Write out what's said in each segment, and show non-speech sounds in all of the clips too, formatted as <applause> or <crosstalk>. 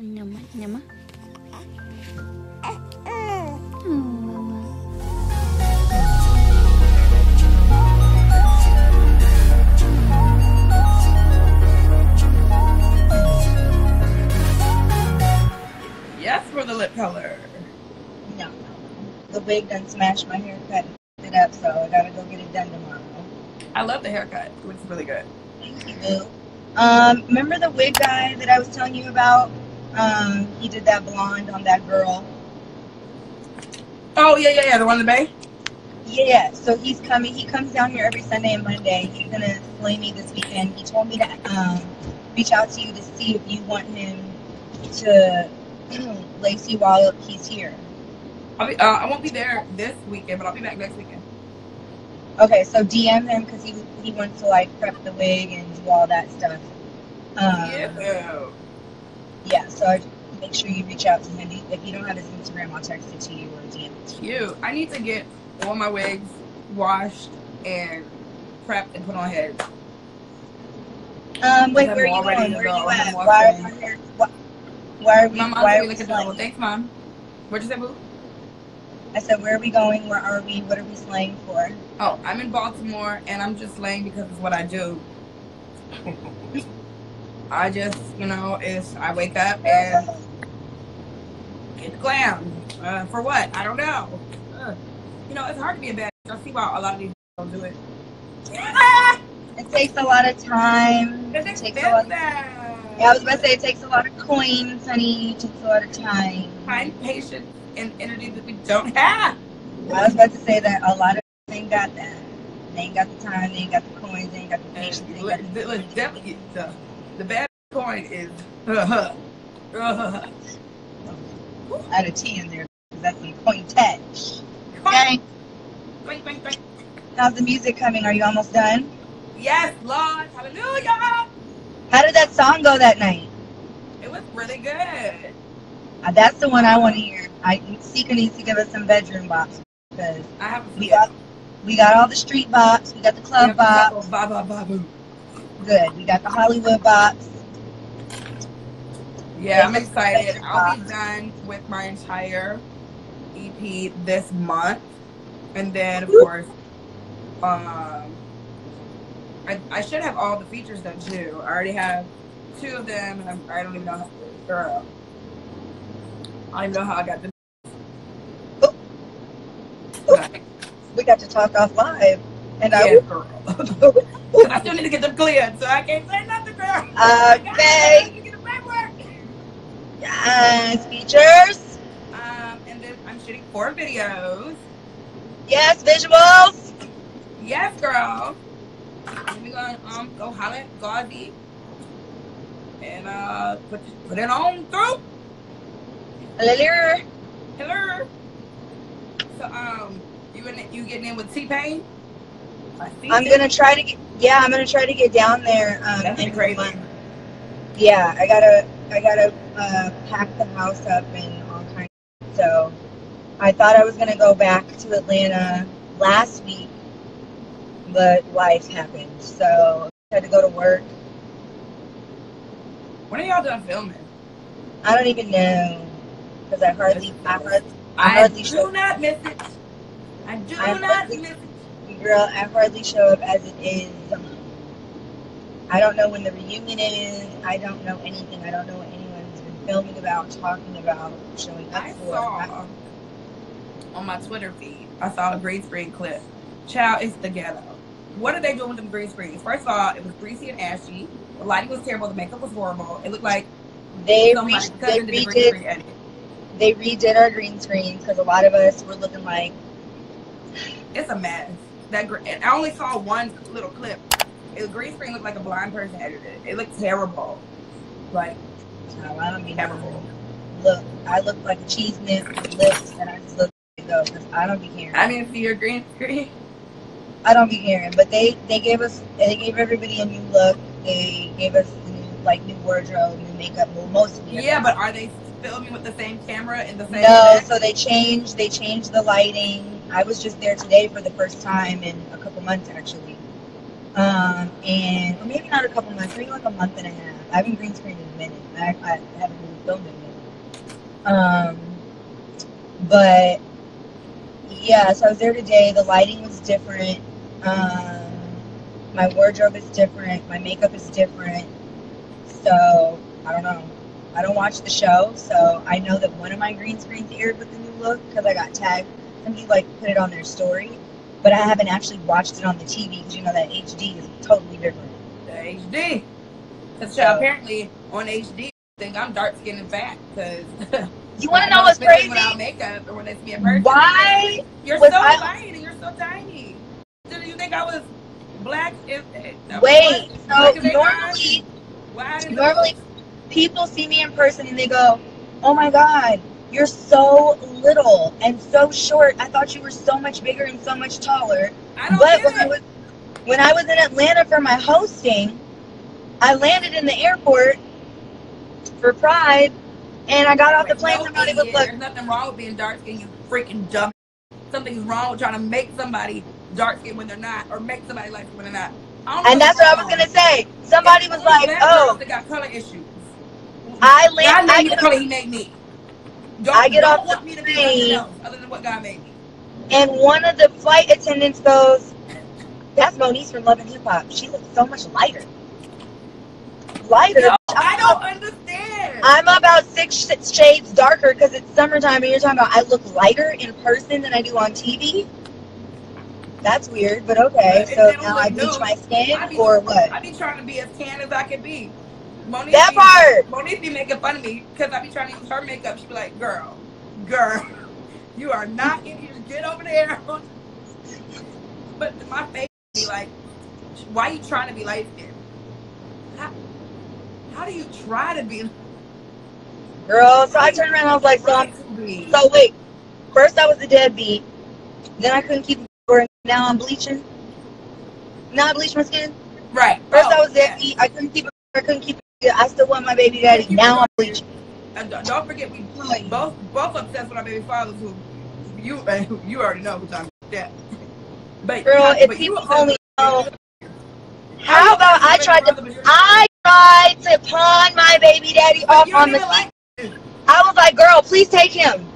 Nyama, nyama. Yes, for the lip color. No, no. The wig done smashed my haircut and it up, so I gotta go get it done tomorrow. I love the haircut. It looks really good. Thank you, boo. Um, remember the wig guy that I was telling you about? Um, he did that blonde on that girl. Oh yeah, yeah, yeah. The one in the bay. Yeah, so he's coming. He comes down here every Sunday and Monday. He's gonna slay me this weekend. He told me to um, reach out to you to see if you want him to <clears throat> lace you while he's here. I'll be. Uh, I won't be there this weekend, but I'll be back next weekend. Okay, so DM him because he he wants to like prep the wig and do all that stuff. Um, yeah. Yeah, so I- make sure you reach out to him. If you don't have his Instagram, I'll text it to you or DM it to you. Cute. I need to get all my wigs washed and prepped and put on head. Um, wait, where are you going? Where are you at? Why are my? Why, why are we? My mom's Why gonna are we looking slaying? adorable. Thanks, mom. What'd you say, boo? I said, where are we going? Where are we? What are we slaying for? Oh, I'm in Baltimore and I'm just laying because it's what I do. <laughs> I just, you know, it's I wake up and get the glam. Uh, for what? I don't know. Uh, you know, it's hard to be a bad. I see why a lot of these don't do it. <laughs> It takes a lot of time. It takes a lot. expensive. Yeah, I was about to say it takes a lot of coins, honey. It takes a lot of time. Time, patience, and energy that we don't have. I was about to say that a lot of us ain't got that. They ain't got the time. They ain't got the coins. They ain't got the patience. They ain't got the the bad coin is uh-huh. Uh-huh. add a T in there. That's some coin touch. Okay. Bang, bang. How's the music coming? Are you almost done? Yes, Lord, hallelujah. How did that song go that night? It was really good. Uh, that's the one I want to hear. I Sika needs to give us some bedroom bops because I have we got we got all the street bops, we got the club bops. Ba, ba, ba, boo. Good. We got the Hollywood box. Yeah, I'm excited. I'll be done with my entire EP this month, and then of course, um, I, I should have all the features done too. I already have two of them, and I'm, I don't even know how. Girl, I don't even know how I got them. We got to talk off live, and Yeah, I girl. <laughs> I still need to get them cleared, so I can't say nothing, girl. <laughs> Okay. Get the paperwork. yes features. Um, and then I'm shooting four videos. Yes visuals. Yes, girl. We gonna um go holler at Gauzy and uh put put it on through. Hello. Hello. So um you in you getting in with T Pain? I'm gonna try to get. Yeah, I'm gonna try to get down there. Um, That's the crazy. month. Yeah, I gotta, I gotta uh, pack the house up and all kinds. Of, so, I thought I was gonna go back to Atlanta last week, but life happened. So, I had to go to work. When are y'all done filming? I don't even know because I hardly, I hardly, I I do show. not miss it. I do I not miss it. Girl, I hardly show up as it is. Um, I don't know when the reunion is. I don't know anything. I don't know what anyone's been filming about, talking about, showing up I for. saw um, on my Twitter feed, I saw a green screen clip. Child, it's the ghetto. What are they doing with them green screens? First of all, it was greasy and ashy. The lighting was terrible. The makeup was horrible. It looked like They re- they cousin did the green redid edit. they redid our green screens because a lot of us were looking like It's a mess. That I only saw one little clip. It, the green screen looked like a blind person edited it. It looked terrible. Like oh, I don't mean terrible. Look, I look like a cheese nip with lips, and I just look to go because I don't be caring. I didn't see your green <laughs> screen. I don't be caring, but they they gave us they gave everybody a new look. They gave us new like new wardrobe, new makeup, well, mostly. Yeah, but are they filming with the same camera in the same? No, set? so they changed. They changed the lighting. I was just there today for the first time in a couple months, actually. Um, and or maybe not a couple months, maybe like a month and a half. I haven't green screened in a minute. I, I haven't really filmed in a minute. Um, but yeah, so I was there today. The lighting was different. Um, my wardrobe is different. My makeup is different. So I don't know. I don't watch the show, so I know that one of my green screens aired with the new look because I got tagged. Somebody like put it on their story, but I haven't actually watched it on the TV because you know that HD is totally different. The HD. Cause So- apparently on HD, I think I'm dark skinned and fat. Cause <laughs> You want to know what's crazy? Without makeup or when they see me in person. Why? You're so I- light and you're so tiny. Did you think I was black? If, eh, if, Wait, so black normally. Why normally people see me in person and they go, "Oh my God, you're so little and so short. I thought you were so much bigger and so much taller." I don't But when I was when I was in Atlanta for my hosting, I landed in the airport for Pride, and I got off the plane. Somebody was like, There's nothing wrong with being dark skinned, you freaking dumb. Something's wrong with trying to make somebody dark skinned when they're not, or make somebody light when they're not. I don't know and that's what I was gonna say. Somebody was like, "Oh, they got color issues. I landed. land, I color He made me. Don't, I get off the me to be plane. other than what God made me. And one of the flight attendants goes, That's Moniece from Love and Hip Hop. She looks so much lighter. Lighter. No, I don't understand. I'm about six shades darker because it's summertime and you're talking about I look lighter in person than I do on TV. That's weird, but okay. But So now I bleach my skin be- or what? I be trying to be as tan as I can be. Moniece That be, part. Moniece be making fun of me because I be trying to use her makeup. She be like, girl, girl, <laughs> you are not in here. Get over there. <laughs> But my face be like, why you trying to be light skinned? How, how do you try to be? Girl, so I turned around I was like, so, I'm, try to be? so wait. First I was a deadbeat. Then I couldn't keep it. Now I'm bleaching. Now I bleach my skin. right. First Oh, I was yeah. deadbeat. I couldn't keep it. I couldn't keep. I still want my baby daddy. Now I'm bleaching. And don't forget, we both both obsessed with our baby fathers. Who you <laughs> uh, you already know who time that. But Girl, you, if but you people obsessed only know. How about I tried to I tried to pawn my baby daddy But off on the like. I was like, girl, please take him.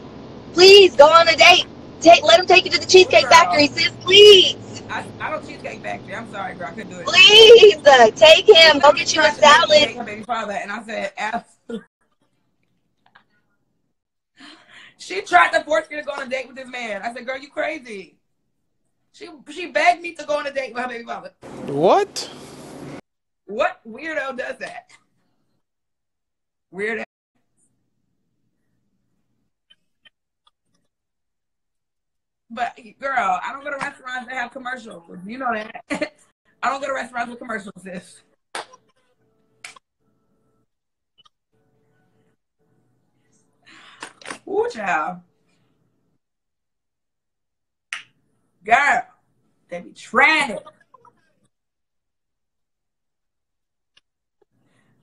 Please go on a date. Take let him take you to the Cheesecake Girl. Factory, sis. Please. I, I don't cheesecake factory. I'm sorry, girl. I couldn't do it. Please. Uh, take him. Go get you a Tried to make me salad. date Her baby father, and I said, absolutely. She tried to force me to go on a date with this man. I said, girl, you crazy. She she begged me to go on a date with her baby father. What? What weirdo does that? Weird. But girl, I don't go to restaurants that have commercials. You know that. <laughs> I don't go to restaurants with commercials, sis. Ooh, child. Girl, they be trying it.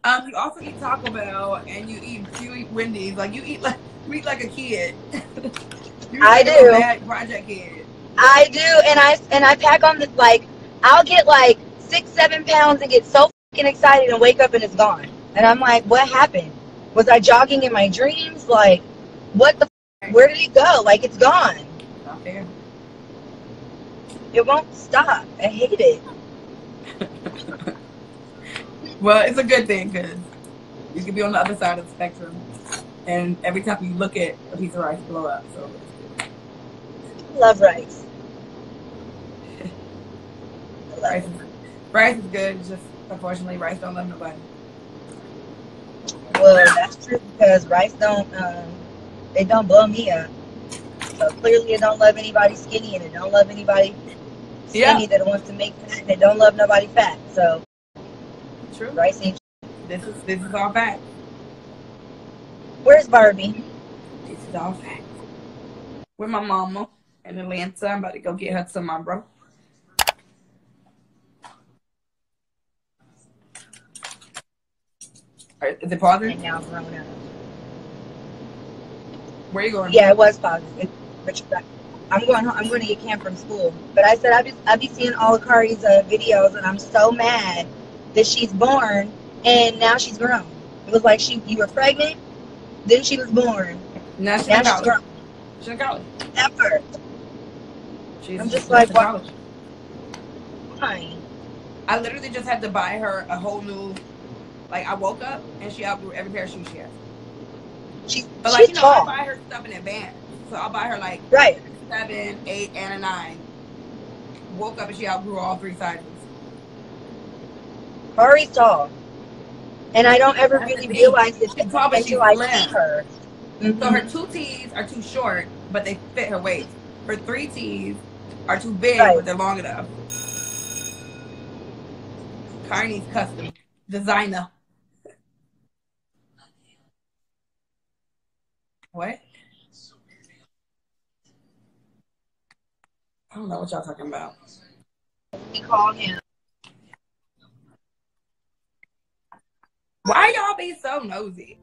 Um, you also eat Taco Bell and you eat you eat Wendy's. Like you eat like you eat like a kid. <laughs> I do. Bad project kid. I do, and I and I pack on the like. I'll get like six, seven pounds and get so fucking excited and wake up and it's gone. And I'm like, what happened? Was I jogging in my dreams? Like, what the? F- where did it go? Like, it's gone. Not fair. It won't stop. I hate it. <laughs> Well, it's a good thing because you can be on the other side of the spectrum, and every time you look at a piece of rice blow up. So. Love rice. <laughs> Love rice is, rice is good. It's just unfortunately rice don't love nobody. Well, that's true because rice don't. Um, it don't blow me up. So clearly, it don't love anybody skinny, and it don't love anybody Yeah. skinny that it wants to make fat, and it don't love nobody fat. So True. rice ain't. This is this is all fact. Where's Barbie? This is all fact. With my mama in Atlanta, I'm about to go get her some my bro. Alright, Is it pausing? And now grown up. Where you going? Yeah, it was positive. But you're back. I'm going. home- I'm going to get camp from school. But I said I be be seeing all of Khari's uh, videos, and I'm so mad that she's born and now she's grown. It was like she you were pregnant, then she was born, Now she's now in college. grown. She's in college. Ever. She's I'm just she's like, Fine. I literally just had to buy her a whole new. Like I woke up and she outgrew every pair of shoes she has. She, But like she's you know, I tall. buy her stuff in advance, so I'll buy her like Right. seven, eight, and a nine. Woke up and she outgrew all three sizes. Khari's tall. And I don't ever That's really realize it She's but until I see her. So her mm-hmm. two T's are too short, but they fit her waist. Her three T's are too big, Right. but they're long enough. Car needs custom designer. What? I don't know what y'all talking about. We call him. Why y'all be so nosy?